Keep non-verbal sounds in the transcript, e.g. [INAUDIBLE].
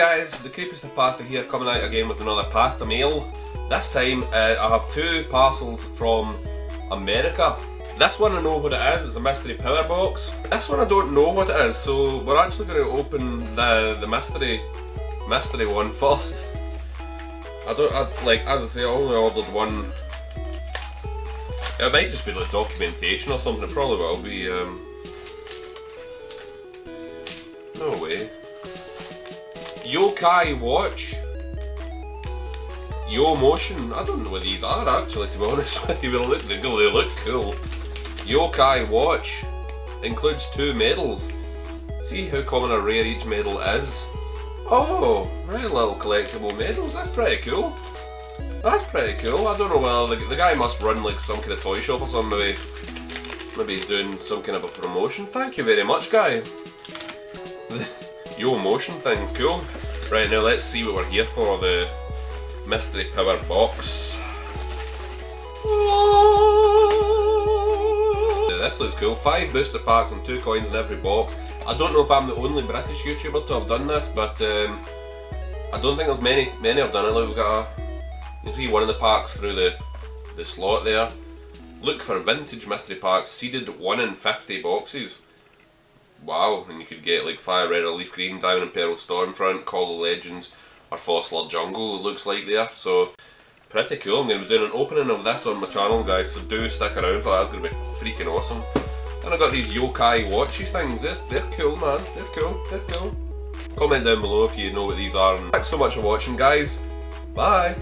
guys, the creepiest of pasta here coming out again with another pasta mail. This time uh, I have two parcels from America. This one I know what it is, it's a mystery power box. This one I don't know what it is, so we're actually going to open the, the mystery mystery one [LAUGHS] first. I don't, I, like, as I say, I only ordered one. It might just be like documentation or something, it probably will be, um, no way. Yokai Watch. Yo Motion. I don't know what these are actually, to be [LAUGHS] honest with you. They look, they look cool. Yokai Watch includes two medals. See how common or rare each medal is. Oh, right, little collectible medals. That's pretty cool. That's pretty cool. I don't know. Well, the, the guy must run like some kind of toy shop or something. Maybe, maybe he's doing some kind of a promotion. Thank you very much, guy. Yo motion thing's cool. Right now, let's see what we're here for. The mystery power box. This looks cool. Five booster packs and two coins in every box. I don't know if I'm the only British YouTuber to have done this, but um, I don't think there's many many have done it. Like we've got a, you see one of the packs through the the slot there. Look for vintage mystery packs, seeded 1 in 50 boxes. Wow, and you could get like Fire Red or Leaf Green, Diamond and Pearl Stormfront, Call of Legends, or Fossil Jungle, it looks like there. So, pretty cool. I'm going to be doing an opening of this on my channel, guys, so do stick around for that. It's going to be freaking awesome. And I've got these yokai watchy things. They're, they're cool, man. They're cool. They're cool. Comment down below if you know what these are. And thanks so much for watching, guys. Bye.